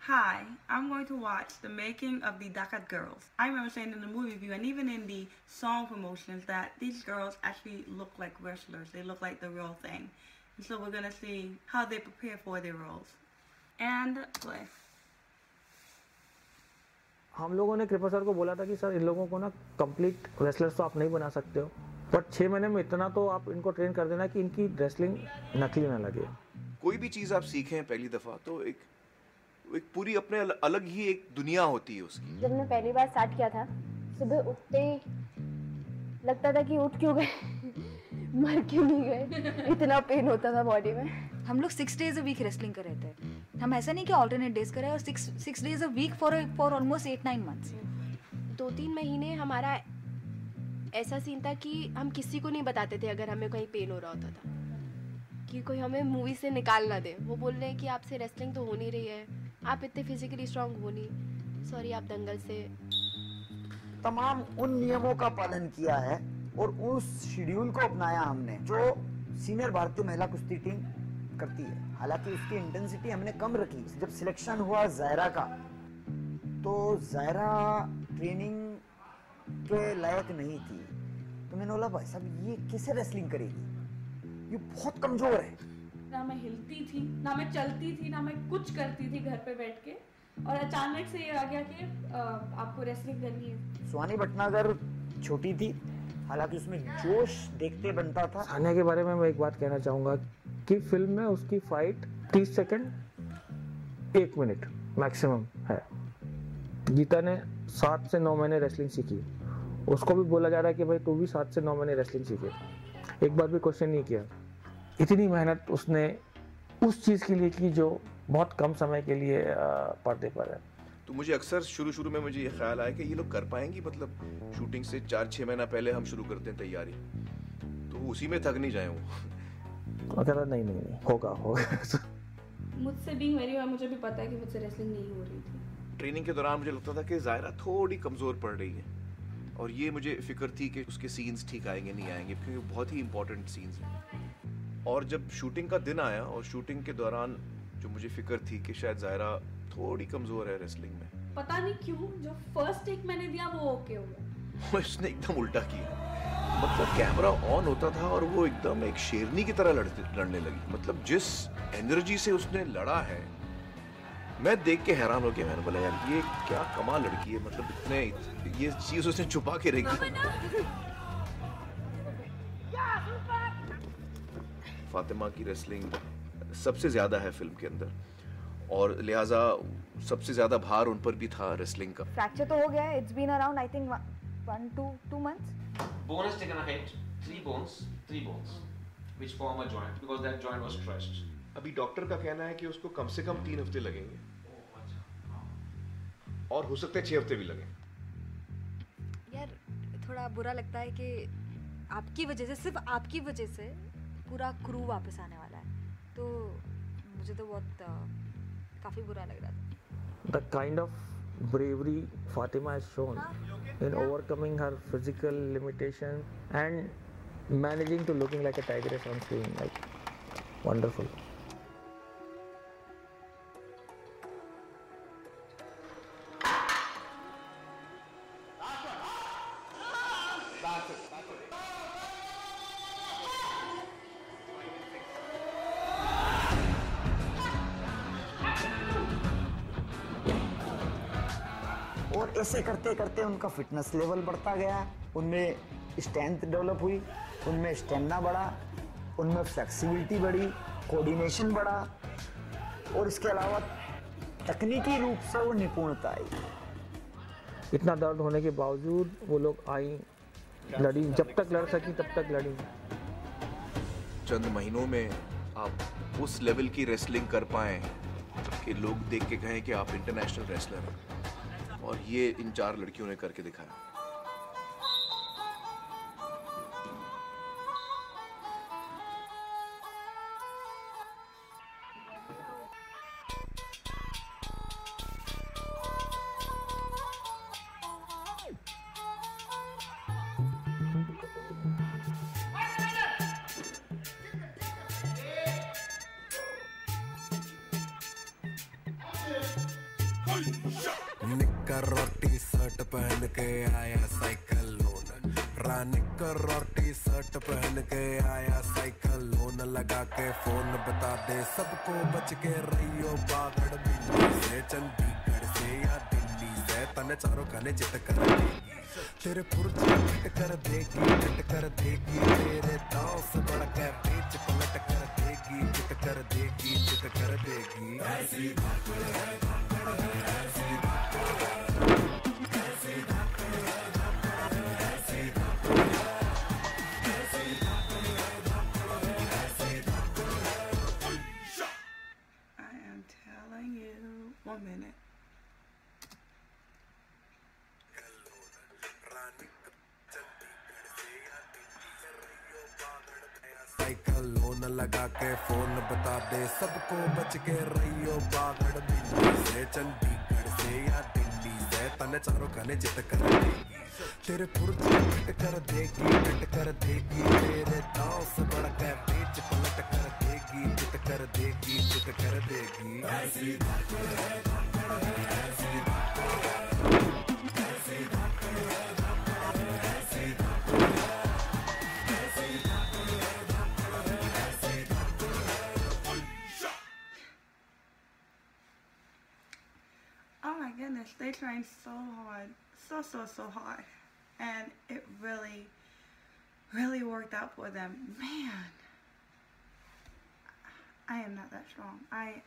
Hi, I'm going to watch the making of the Dakat girls. I remember saying in the movie review and even in the song promotions that these girls actually look like wrestlers. They look like the real thing. And so we're going to see how they prepare for their roles. And play. हम लोगों ने कृपा sir को बोला था कि sir इन लोगों को ना कंप्लीट रेसलर्स तो आप नहीं बना सकते हो बट छः महीने में इतना तो आप इनको ट्रेन कर देना कि इनकी रेसलिंग नकली ना लगे कोई भी चीज़ आप सीखें पहली दफ़ा तो एक एक पूरी अपने अल, अलग ही एक दुनिया होती है उसकी। जब मैं पहली बार स्टार्ट किया था सुबह उठते ही लगता था कि उठ क्यों गए? मर क्यों नहीं गए? इतना पेन होता था बॉडी में। हम लोग six days a week wrestling कर रहे थे। हम ऐसा नहीं कि ऑल्टरनेट डेज़ करें और six six days a week for for almost eight nine months दो तीन महीने हमारा ऐसा सीन था कि हम किसी को नहीं बताते थे अगर हमें कहीं पेन हो रहा होता था। कि कोई हमें मूवी से निकाल ना दे। वो बोल रहे हैं कि आपसे रेसलिंग तो हो नहीं रही है। आप इतने फिजिकली स्ट्रांग हो नहीं। सॉरी आप दंगल से। तमाम उन नियमों का पालन किया है और उस शेड्यूल को अपनाया हमने, जो सीनियर भारतीय महिला कुश्ती टीम करती है। हालाँकि उसकी इंटेंसिटी हमने कम रखी। जब सिलेक्शन हुआ जायरा का तो जायरा ट्रेनिंग के लायक नहीं थी। तो मैंने बोला, भाई साहब, ये कैसे रेसलिंग करेगी? ये बहुत कमज़ोर है। ना मैं हिलती थी ना मैं चलती थी ना मैं कुछ करती थी घर पे बैठ के। और अचानक से ये आ गया कि आपको रेसलिंग करनी है। सुहानी भटनागर छोटी थी हालाँकि उसमें जोश देखते बनता था। सानिया के बारे में मैं एक बात कहना चाहूँगा कि फ़िल्म में उसकी फाइट 30 सेकंड एक मिनट मैक्सिमम है। गीता ने सात से नौ महीने रेसलिंग सीखी। उसको भी बोला जा रहा है कि भाई तू भी सात से नौ महीने रेसलिंग सीखे। एक बार भी क्वेश्चन नहीं किया। इतनी मेहनत उसने उस चीज़ के लिए की जो बहुत कम समय के लिए पर्दे पर है। तो मुझे अक्सर शुरू शुरू में मुझे ये ख्याल आया कि ये लोग कर पाएँगी? मतलब शूटिंग से चार छः महीना पहले हम शुरू करते हैं तैयारी। तो उसी में थक नहीं जाए वो? कहता नहीं नहीं नहीं होगा होगा। मुझसे बीइंग वेरी मुझे भी पता है कि मुझसे रेसलिंग नहीं हो रही थी। ट्रेनिंग के दौरान मुझे लगता था कि जायरा थोड़ी कमज़ोर पड़ रही है। और ये मुझे फ़िक्र थी कि उसके सीन्स ठीक आएँगे नहीं आएँगे क्योंकि बहुत ही इंपॉर्टेंट सीन्स हैं। और जब शूटिंग का दिन आया और शूटिंग के दौरान जो मुझे फ़िक्र थी कि शायद जायरा थोड़ी कमज़ोर है रेसलिंग में। पता नहीं क्यों जो फ़र्स्ट टेक मैंने दिया वो ओके हो गया। उसने एकदम उल्टा किया। मतलब कैमरा ऑन होता था और वो एकदम एक शेरनी की तरह लड़ते लड़ने लगी। मतलब जिस एनर्जी से उसने लड़ा है मैं देख के हैरान हो गया। मैंने बोला यार ये क्या कमाल लड़की है। मतलब इतने ये चीज़ उसने छुपा के रखी फातिमा की रेसलिंग सबसे ज़्यादा है फ़िल्म के अंदर। और लिहाजा सबसे ज़्यादा भार उन पर भी था रेसलिंग का। फ्रैक्चर तो हो गया है it's been around I think one two two months bone is taken ahead three bones three bones which form a joint because that joint was crushed. अभी डॉक्टर का कहना है कि उसको कम से कम तीन हफ़्ते लगेंगे। और हो सकते हैं छह हफ़्ते भी लगे। यार थोड़ा बुरा लगता है कि आपकी वजह से सिर्फ़ आपकी वजह से पूरा क्रू वापस आने वाला है तो मुझे तो बहुत काफ़ी बुरा लग रहा था the kind of bravery Fatima has shown in overcoming her physical limitation and managing to looking like a tigress on screen like wonderful ऐसे करते करते उनका फिटनेस लेवल बढ़ता गया। उनमें स्ट्रेंथ डेवलप हुई उनमें स्टेमिना बढ़ा उनमें फ्लेक्सिबिलिटी बढ़ी कोऑर्डिनेशन बढ़ा और इसके अलावा तकनीकी रूप से वो निपुणता आई। इतना दर्द होने के बावजूद वो लोग आई लड़ी जब तक लड़ सकी तब तक लड़ी। चंद महीनों में आप उस लेवल की रेसलिंग कर पाए कि लोग देख के कहें कि आप इंटरनेशनल रेसलर हैं। और ये इन चार लड़कियों ने करके दिखाया Shut और टी शर्ट पहन के आया साइकिल लोन। निकर और टी शर्ट पहन के आया साइकिल लोन। लगा के फ़ोन बता दे, सबको बच के रहियो बागड़ से। चंडीगढ़ से या दिल्ली से, तने चारों खाने जित कर तेरे पुरजे कट कर देगी कट कर देगी। तेरे दांव से बड़ा के बीच पलट कर देगी चित कर देगी चित कर देगी। ऐसी धाकड़ है धाकड़ है ऐसी लोन लगा के फ़ोन बता दे सबको बच के रहियो बागड़ से चंडीगढ़ से या दिल्ली से तने चारों खाने जित कर देगी तेरे पुरजे फिट कर देगी, फिट कर देगी, तेरे दांव से बड़ा कै बीच पलट कर देगी जित कर देगी जित कर देगी। ऐसी धड़कन है धड़कन है, ऐसी goodness, they trained so hard. So, so, so hard. And it really, really worked out for them. Man, I am not that strong. I,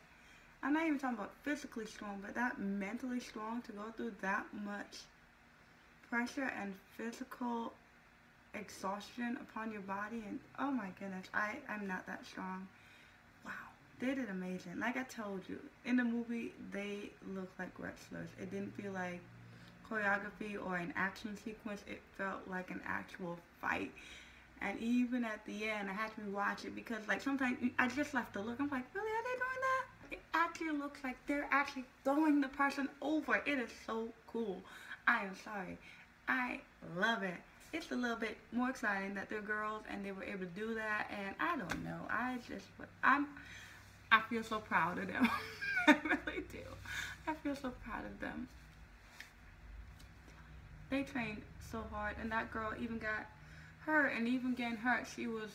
I'm not even talking about physically strong, but that mentally strong to go through that much pressure and physical exhaustion upon your body. And oh my goodness, I, I'm not that strong. They did amazing. Like I told you, in the movie, they looked like wrestlers. It didn't feel like choreography or an action sequence. It felt like an actual fight. And even at the end, I had to rewatch it because, like, sometimes I just left the look. I'm like, really? Are they doing that? It actually looks like they're actually throwing the person over. It is so cool. I am sorry. I love it. It's a little bit more exciting that they're girls and they were able to do that. And I don't know. I just, I'm, I feel so proud of them. I really do. I feel so proud of them. They trained so hard, and that girl even got hurt, and even getting hurt, she was,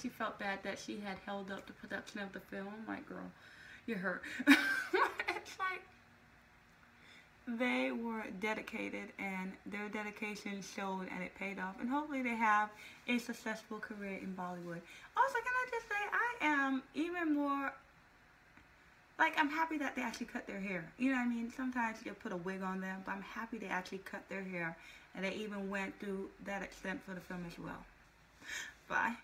she felt bad that she had held up the production of the film. Like, girl, you're hurt. it's like they were dedicated, and their dedication showed, and it paid off. And hopefully, they have a successful career in Bollywood. Also, can I just say, I am even more like I'm happy that they actually cut their hair. You know what I mean? Sometimes you put a wig on them, but I'm happy they actually cut their hair and they even went through that extent for the film as well. Bye.